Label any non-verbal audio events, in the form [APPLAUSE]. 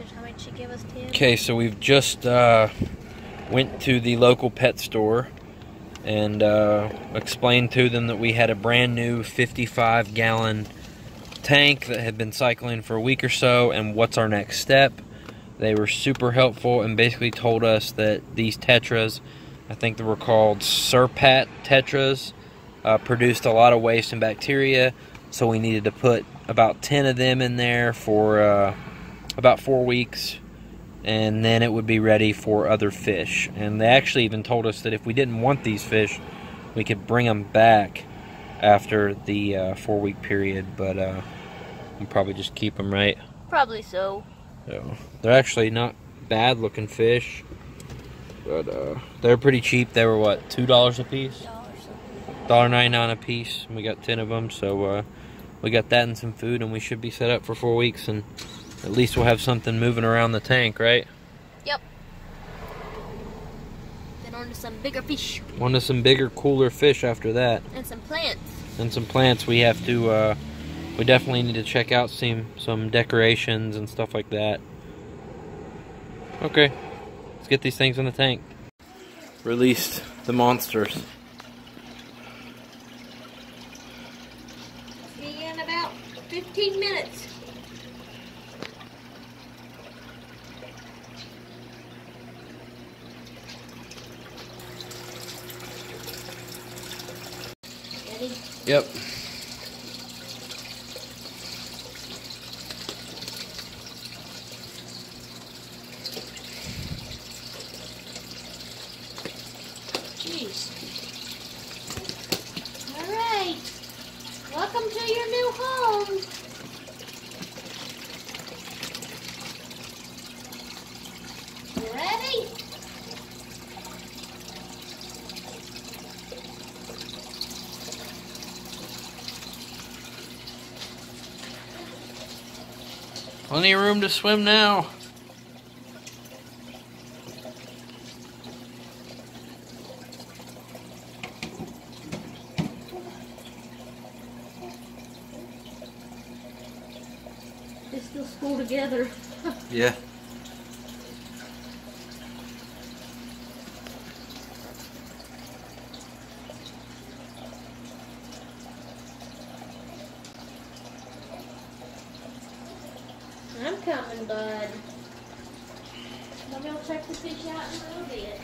says how much she us, Tim. Okay, so we've just uh, went to the local pet store and uh, explained to them that we had a brand new 55 gallon tank that had been cycling for a week or so and what's our next step. They were super helpful and basically told us that these tetras, I think they were called Serpae tetras, uh, produced a lot of waste and bacteria, so we needed to put about 10 of them in there for uh, about four weeks and then it would be ready for other fish. And they actually even told us that if we didn't want these fish, we could bring them back after the uh, four week period, but uh, we'll probably just keep them, right? Probably so. So, they're actually not bad looking fish, but uh, they're pretty cheap. They were what, $2 a piece? Dollar $1.99 a piece. We got 10 of them, so uh, we got that and some food, and we should be set up for four weeks. and at least we'll have something moving around the tank, right? Yep. Then on to some bigger fish. On to some bigger, cooler fish after that. And some plants. And some plants. We have to, uh, we definitely need to check out some, some decorations and stuff like that. Okay, let's get these things in the tank. Released the monsters. See you in about 15 minutes. Ready? Yep. Jeez. All right. Welcome to your new home. Ready? Plenty of room to swim now. They still school together. [LAUGHS] Yeah. Coming, bud. Maybe I'll check the fish out in a little bit.